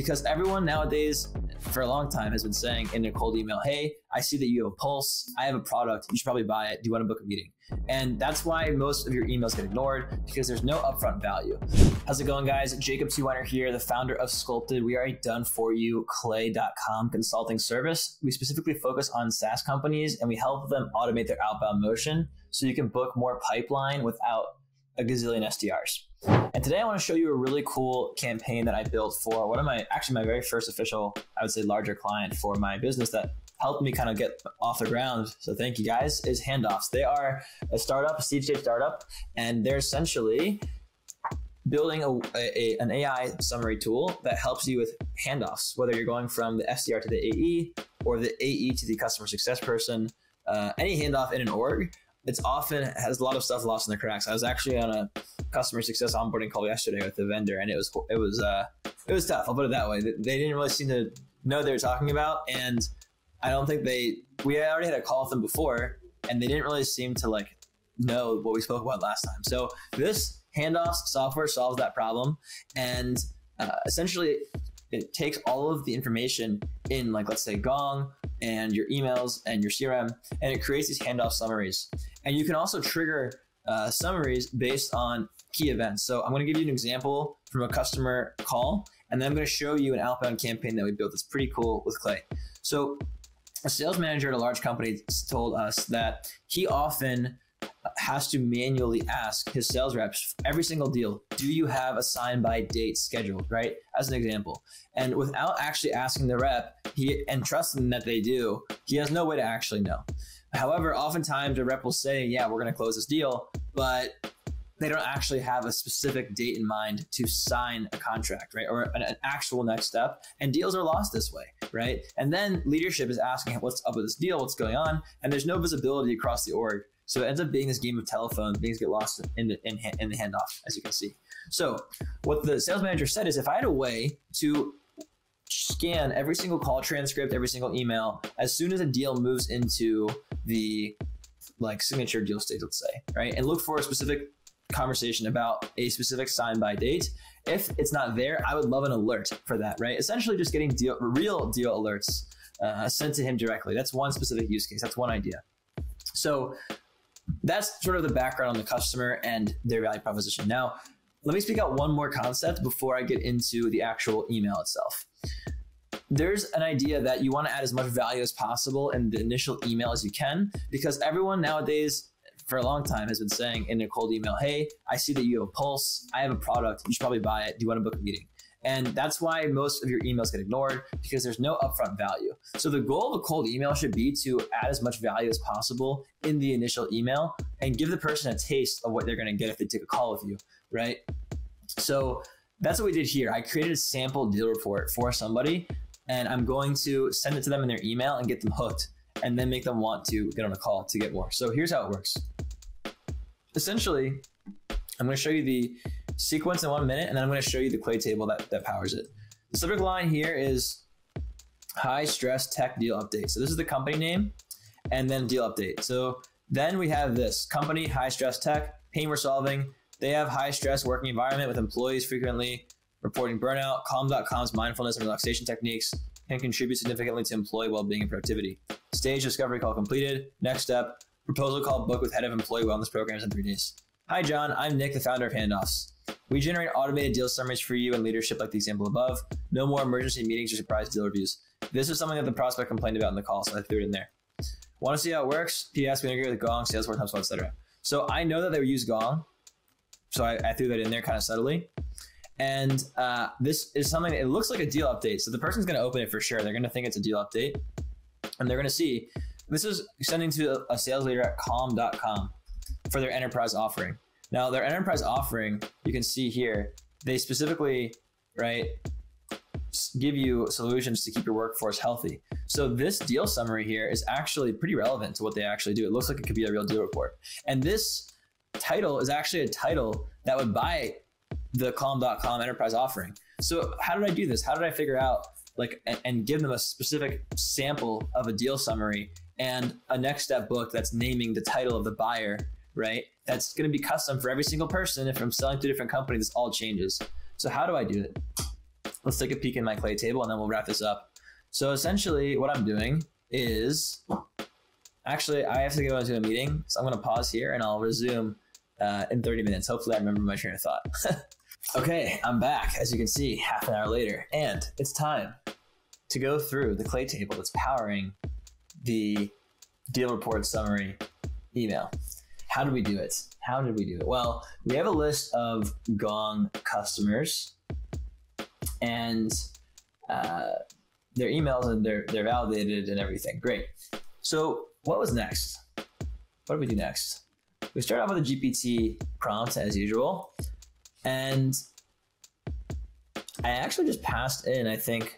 because everyone nowadays for a long time has been saying in a cold email, Hey, I see that you have a pulse. I have a product. You should probably buy it. Do you want to book a meeting? And that's why most of your emails get ignored because there's no upfront value. How's it going, guys? Jacob Tuwiner here, the founder of Sculpted. We are a done for you clay.com consulting service. We specifically focus on SaaS companies and we help them automate their outbound motion so you can book more pipeline without a gazillion SDRs. And today I want to show you a really cool campaign that I built for one of my, actually my very first official, I would say larger client for my business that helped me kind of get off the ground. So thank you guys is Handoffs. They are a startup, a seed stage startup, and they're essentially building a, a, an AI summary tool that helps you with handoffs, whether you're going from the SDR to the AE or the AE to the customer success person, uh, any handoff in an org it's often has a lot of stuff lost in the cracks. I was actually on a customer success onboarding call yesterday with a vendor, and it was it was uh, it was tough. I'll put it that way. They didn't really seem to know what they were talking about, and I don't think they. We already had a call with them before, and they didn't really seem to like know what we spoke about last time. So this handoffs software solves that problem, and uh, essentially it takes all of the information in like let's say Gong and your emails and your CRM, and it creates these handoff summaries. And you can also trigger uh, summaries based on key events. So I'm going to give you an example from a customer call, and then I'm going to show you an outbound campaign that we built that's pretty cool with Clay. So a sales manager at a large company told us that he often has to manually ask his sales reps every single deal, do you have a sign by date scheduled, right? As an example. And without actually asking the rep he and trusting that they do, he has no way to actually know. However, oftentimes a rep will say, yeah, we're going to close this deal, but they don't actually have a specific date in mind to sign a contract, right? Or an, an, actual next step. And deals are lost this way, right? And then leadership is asking, what's up with this deal? What's going on? And there's no visibility across the org. So it ends up being this game of telephone. Things get lost in the, in, in the handoff, as you can see. So what the sales manager said is if I had a way to scan every single call transcript, every single email, as soon as a deal moves into the like signature deal stage, let's say, right? And look for a specific conversation about a specific sign by date. If it's not there, I would love an alert for that, right? Essentially just getting deal, real deal alerts uh, sent to him directly. That's one specific use case. That's one idea. So that's sort of the background on the customer and their value proposition. Now, let me speak out one more concept before I get into the actual email itself. There's an idea that you want to add as much value as possible in the initial email as you can because everyone nowadays for a long time has been saying in a cold email, Hey, I see that you have a pulse. I have a product. You should probably buy it. Do you want to book a meeting? And that's why most of your emails get ignored because there's no upfront value. So the goal of a cold email should be to add as much value as possible in the initial email and give the person a taste of what they're going to get if they take a call with you, right? So that's what we did here. I created a sample deal report for somebody and I'm going to send it to them in their email and get them hooked and then make them want to get on a call to get more. So here's how it works. Essentially, I'm going to show you the sequence in one minute, and then I'm going to show you the clay table that, that powers it. The subject line here is high stress tech deal update. So this is the company name and then deal update. So then we have this company, high stress tech, pain we're solving. They have high stress working environment with employees frequently reporting burnout. Calm.com's mindfulness and relaxation techniques can contribute significantly to employee well-being and productivity. Stage discovery call completed. Next step, proposal call book with head of employee wellness programs in three days. Hi, John. I'm Nick, the founder of Handoffs. We generate automated deal summaries for you and leadership like the example above. No more emergency meetings or surprise deal reviews. This is something that the prospect complained about in the call, so I threw it in there. Want to see how it works? PS, we integrate with Gong, Salesforce, HubSpot, etc. So I know that they were use Gong, so I, I threw that in there kind of subtly. And uh, this is something it looks like a deal update. So the person's going to open it for sure. They're going to think it's a deal update, and they're going to see this is sending to a sales leader at calm.com for their enterprise offering. Now, their enterprise offering, you can see here, they specifically, right, give you solutions to keep your workforce healthy. So this deal summary here is actually pretty relevant to what they actually do. It looks like it could be a real deal report. And this title is actually a title that would buy the calm.com enterprise offering. So how did I do this? How did I figure out like and, and give them a specific sample of a deal summary and a next step book that's naming the title of the buyer right? That's going to be custom for every single person. If I'm selling to different company, this all changes. So how do I do it? let's take a peek in my clay table and then we'll wrap this up. So essentially, what I'm doing is actually I have to go into a meeting, so I'm going to pause here and I'll resume uh, in 30 minutes. Hopefully, I remember my train of thought. okay, I'm back. As you can see, half an hour later, and it's time to go through the clay table that's powering the deal report summary email. How did we do it? How did we do it? Well, we have a list of Gong customers and uh, their emails and they're, they're validated and everything. Great. So, what was next? What did we do next? We start off with a GPT prompt as usual. And I actually just passed in, I think,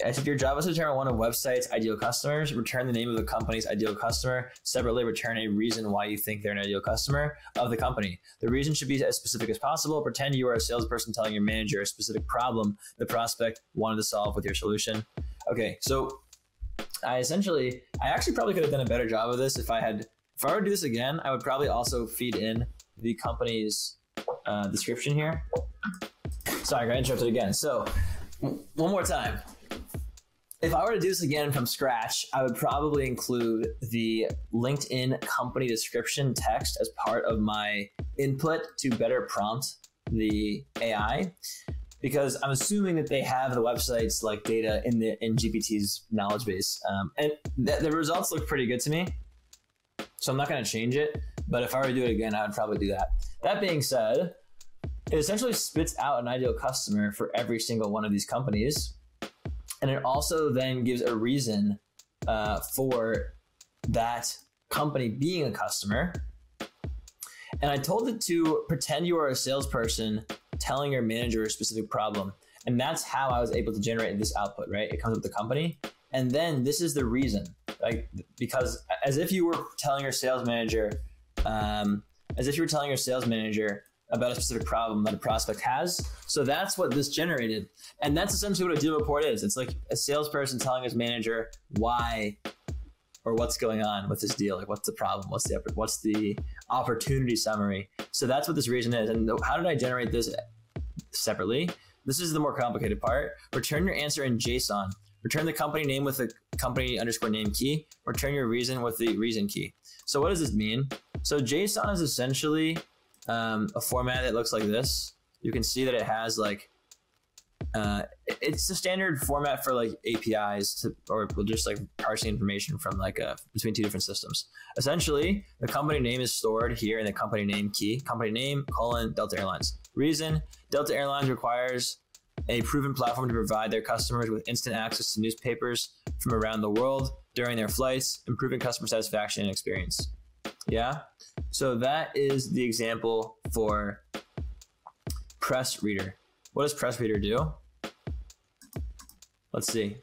if your job is to determine one of website's ideal customers, return the name of the company's ideal customer. Separately, return a reason why you think they're an ideal customer of the company. The reason should be as specific as possible. Pretend you are a salesperson telling your manager a specific problem the prospect wanted to solve with your solution. Okay, so I essentially, I actually probably could have done a better job of this if I had, if I were to do this again, I would probably also feed in the company's uh, description here. Sorry, I got interrupted again. So, one more time if I were to do this again from scratch, I would probably include the LinkedIn company description text as part of my input to better prompt the AI because I'm assuming that they have the website's like data in the in GPT's knowledge base, um, and th- the results look pretty good to me. So I'm not going to change it, but if I were to do it again, I would probably do that. That being said, it essentially spits out an ideal customer for every single one of these companies and it also then gives a reason uh, for that company being a customer. And I told it to pretend you are a salesperson telling your manager a specific problem. And that's how I was able to generate this output, right? It comes with the company. And then this is the reason, like, because as if you were telling your sales manager, um, as if you were telling your sales manager, about a specific problem that a prospect has. So that's what this generated. And that's essentially what a deal report is. It's like a salesperson telling his manager why or what's going on with this deal. Like what's the problem? What's the what's the opportunity summary? So that's what this reason is. And how did I generate this separately? This is the more complicated part. Return your answer in JSON. Return the company name with the company underscore name key. Return your reason with the reason key. So what does this mean? So JSON is essentially um, a format that looks like this. You can see that it has like uh, it's the standard format for like APIs to, or just like parsing information from like uh, between two different systems. Essentially, the company name is stored here in the company name key. Company name colon Delta Airlines. Reason: Delta Airlines requires a proven platform to provide their customers with instant access to newspapers from around the world during their flights, improving customer satisfaction and experience. Yeah. So that is the example for Press Reader. What does Press Reader do? Let's see.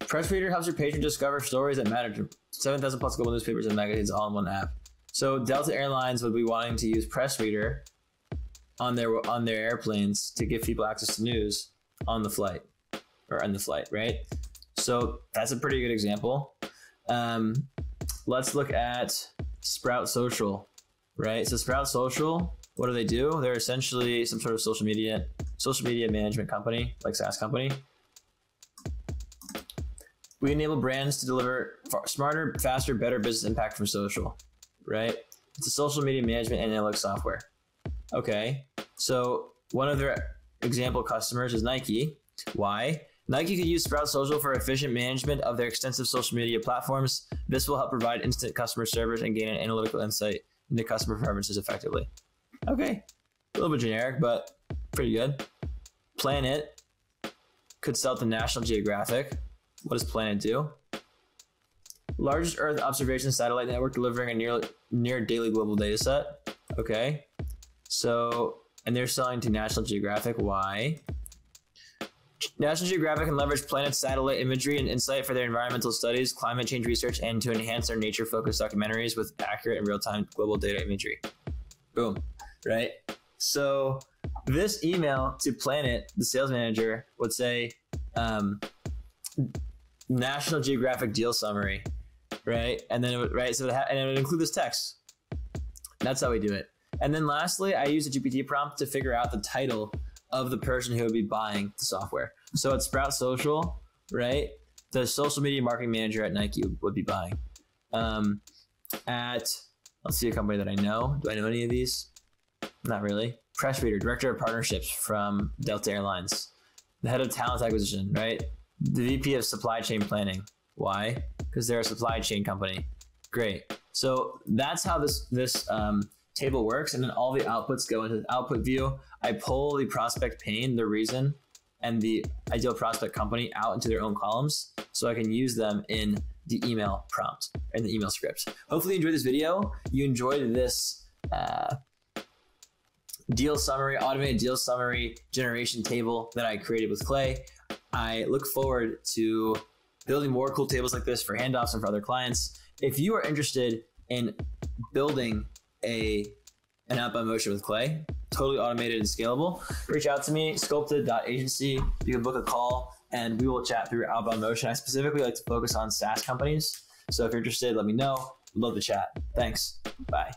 Press Reader helps your patron discover stories that matter to 7,000 plus global newspapers and magazines all in one app. So Delta Airlines would be wanting to use Press Reader on their on their airplanes to give people access to news on the flight or on the flight, right? So that's a pretty good example. Um, let's look at Sprout Social, right? So Sprout Social, what do they do? They're essentially some sort of social media social media management company, like SaaS company. We enable brands to deliver smarter, faster, better business impact from social, right? It's a social media management and analytics software. Okay, so one of their example customers is Nike. Why? Nike could use Sprout Social for efficient management of their extensive social media platforms. This will help provide instant customer service and gain an analytical insight into customer preferences effectively. Okay, a little bit generic, but pretty good. Planet could sell to National Geographic. What does Planet do? Largest Earth observation satellite network delivering a near near daily global data set. Okay, so and they're selling to National Geographic. Why? National Geographic can leverage planet satellite imagery and insight for their environmental studies, climate change research, and to enhance their nature focused documentaries with accurate and real time global data imagery. Boom. Right? So, this email to Planet, the sales manager, would say um, National Geographic deal summary, right? And then it would, right, so it ha- and it would include this text. That's how we do it. And then lastly, I use a GPT prompt to figure out the title of the person who would be buying the software. So at Sprout Social, right? The social media marketing manager at Nike would be buying. Um, at let's see a company that I know. Do I know any of these? Not really. Press reader, director of partnerships from Delta Airlines, the head of talent acquisition, right? The VP of supply chain planning. Why? Because they're a supply chain company. Great. So that's how this this um, table works, and then all the outputs go into the output view. I pull the prospect pane, the reason, and the ideal prospect company out into their own columns, so I can use them in the email prompt and the email script. Hopefully, you enjoyed this video. You enjoyed this. Uh, deal summary, automated deal summary generation table that I created with Clay. I look forward to building more cool tables like this for handoffs and for other clients. If you are interested in building a an outbound motion with Clay, totally automated and scalable, reach out to me, sculpted.agency. You can book a call and we will chat through outbound motion. I specifically like to focus on SaaS companies. So if you're interested, let me know. Love the chat. Thanks. Bye.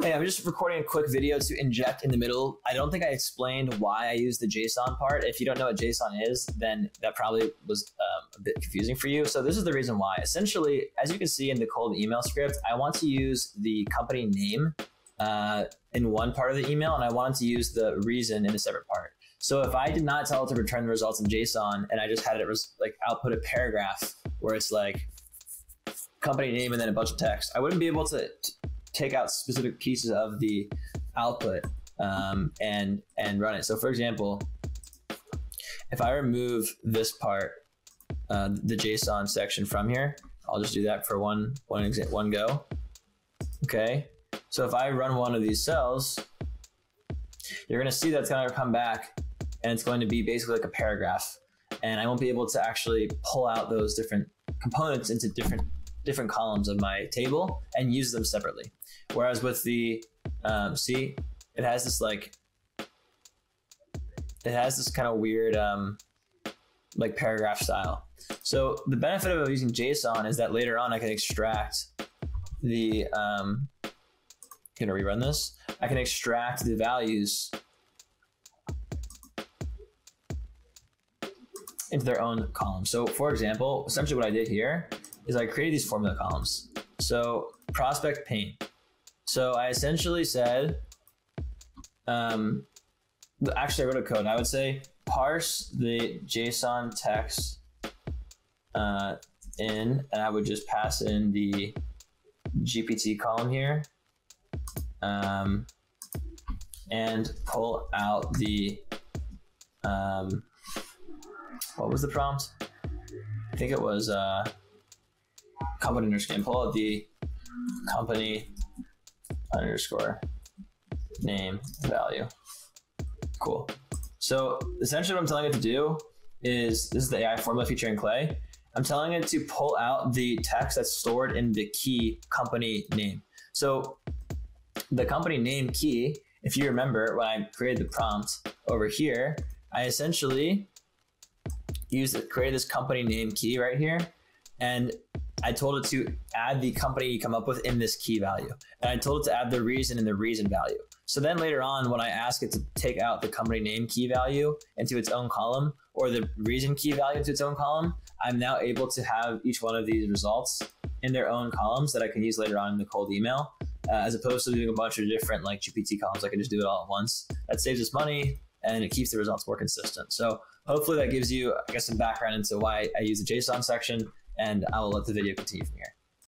Hey, I'm just recording a quick video to inject in the middle. I don't think I explained why I use the JSON part. If you don't know what JSON is, then that probably was um, a bit confusing for you. So this is the reason why. Essentially, as you can see in the cold email script, I want to use the company name uh, in one part of the email, and I wanted to use the reason in a separate part. So if I did not tell it to return the results in JSON, and I just had it like output a paragraph where it's like company name and then a bunch of text, I wouldn't be able to take out specific pieces of the output um, and and run it. So for example, if I remove this part, uh, the JSON section from here, I'll just do that for one one exa- one go. Okay. So if I run one of these cells, you're going to see that's to come back and it's going to be basically like a paragraph. And I won't be able to actually pull out those different components into different different columns of my table and use them separately. Whereas with the, um, see, it has this like, it has this kind of weird, um, like paragraph style. So the benefit of using JSON is that later on I can extract the, um, gonna rerun this. I can extract the values into their own column. So for example, essentially what I did here is I created these formula columns. So prospect pane. So I essentially said, um, actually, I wrote a code. I would say parse the JSON text uh, in, and I would just pass in the GPT column here, um, and pull out the um, what was the prompt? I think it was uh, company underscore. Pull out the company underscore name value. Cool. So essentially, what I'm telling it to do is this is the AI formula feature in Clay. I'm telling it to pull out the text that's stored in the key company name. So the company name key, if you remember when I created the prompt over here, I essentially used created this company name key right here, and I told it to add the company you come up with in this key value. And I told it to add the reason in the reason value. So then later on, when I ask it to take out the company name key value into its own column or the reason key value into its own column, I'm now able to have each one of these results in their own columns that I can use later on in the cold email, uh, as opposed to doing a bunch of different like GPT columns. I can just do it all at once. That saves us money and it keeps the results more consistent. So hopefully that gives you, I guess, some background into why I use the JSON section and I will let the video continue from here.